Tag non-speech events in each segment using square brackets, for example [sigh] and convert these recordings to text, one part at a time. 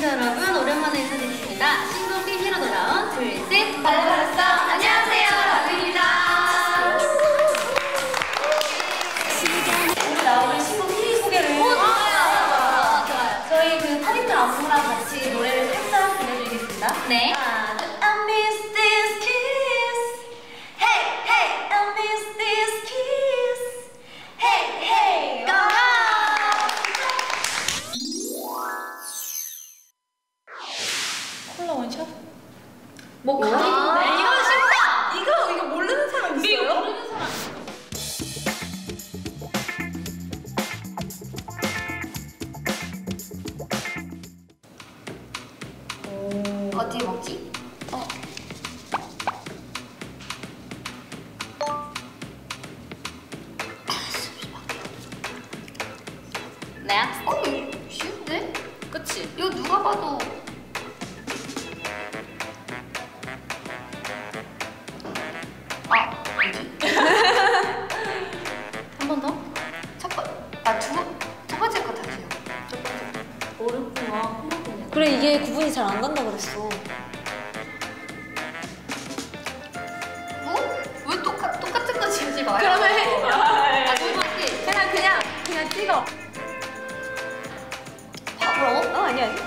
시청자 여러분 오랜만에 인사드립니다. 신곡 삐삐로 돌아온 둘셋 발라발랐어 안녕하세요 라브입니다. 오늘 나오는 신곡 휘 소개를 오 좋아요. 좋아요. 저희 그 타이틀 안무랑 같이 노래를 살짝 들려드리겠습니다. 네. I 뭐 뭐야? 가리는데? 이건 쉽다. 이거 이거 모르는 사람 이거 있어요? 모르는 사람. 어디 먹지? 어. 네. 어, 이거 쉬운데? 그치? 이거 누가 봐도 그래 이게 구분이 잘 안 간다 그랬어. 뭐? 왜 똑같, 똑같은 거 지우지 마요? 그러면 해. 아, 똑같이. 그냥 그냥 그냥 찍어. 바보? 어 아니 아니.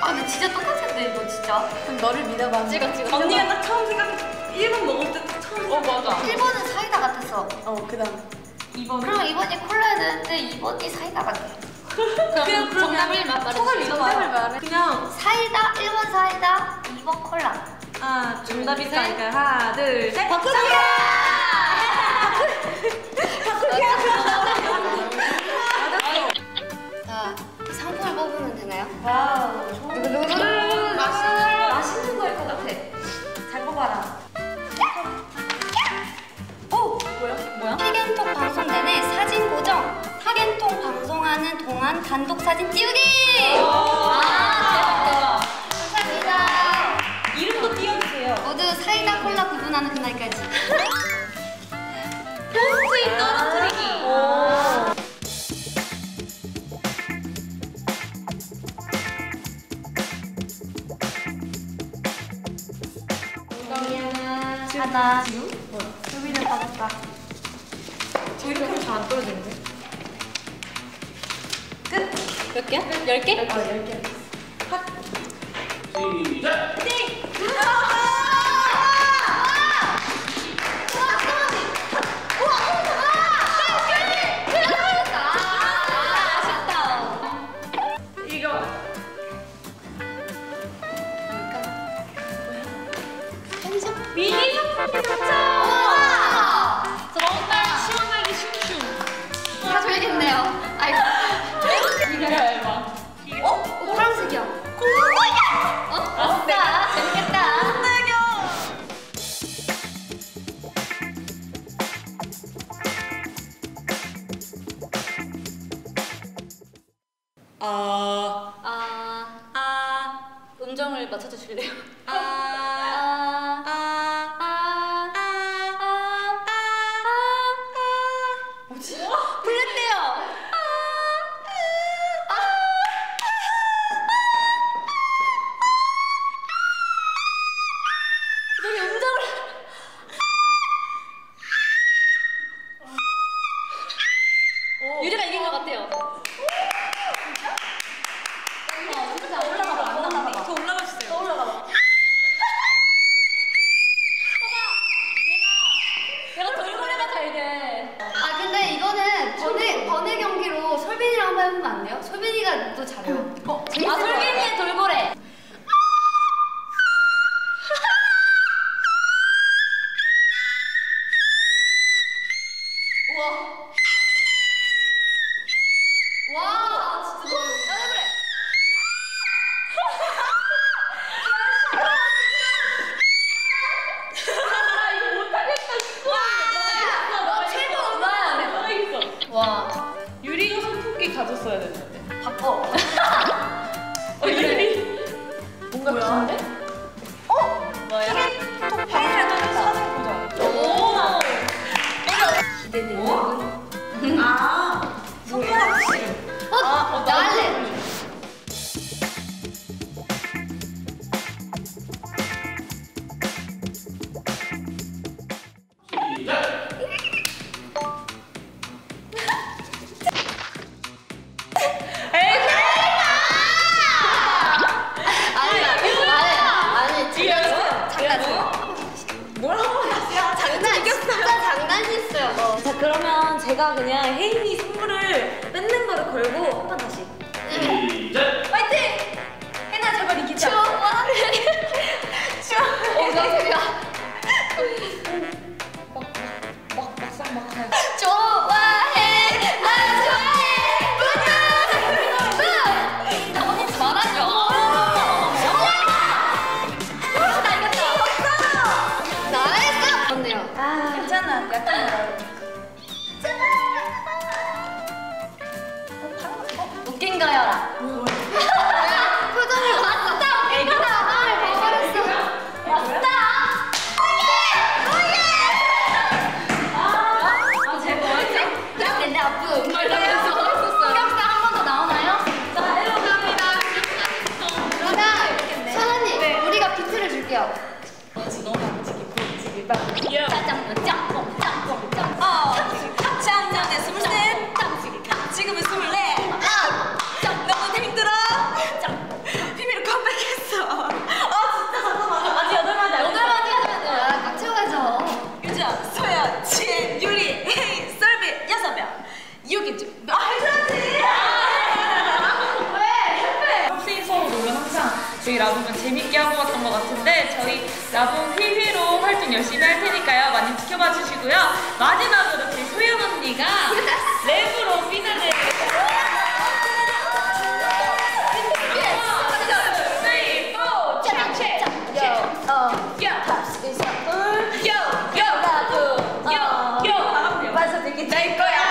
아, 근데 진짜 똑같은데, 이거 진짜. 그럼 너를 믿어봐. 찍어, 찍어. 언니가 딱 처음 생각 1번 먹을 때 딱 처음 어 맞아. 1번은 사이다 같았어. 어 그다음 2번. 그럼 2번이 콜라야 되는데 2번이 사이다 같아. 그냥 정답을 말해주세요. 소감 정답을 말해. 그냥 사이다, 1번 사이다, 2번 콜라. 아 정답이니까 하나 둘 셋. 자, 상품을 뽑으면 되나요? 와우. 맛있는 맛있는 거일 것 같아. 잘 뽑아라. 단독 사진 띄우기. 아, 감사합니다. 이름도 띄워주세요. 모두 사이다 콜라 구분하는 그날까지. [laughs] 포스트잇 떨어뜨리기. 오. 하나. 여기는 받았다. 저 이렇게 잘안 떨어지는데? 끝. 몇 개야? 열 개? 어, 10개. 아, 아, 아, 음정을 맞춰줘 줄래요? 아, 아, 아, 아, 아, 아, 뭐지? 불렀대요. 저기 음정을. 유리가 이긴 것 같아요. 솔빈이랑 한번 해보면 안 돼요? 솔빈이가 또 잘해요. 어, 아, 솔빈이의 돌고래. 우와. 와, 진짜. 써야 되는데. 바꿔 어, 이름이? 뭔가 뭐야? 그러면 제가 그냥 혜인이 선물을 뺏는 거를 걸고 한 판 다시. 음. 왜? 학생 서로 놀면 항상 저희 라붐은 재밌게 하고 왔던 것 같은데 저희 라붐 휘휘로 활동 열심히 할 테니까요. 많이 지켜봐 주시고요. 마지막으로 저희 소영 언니가 랩으로 피나네. 거야!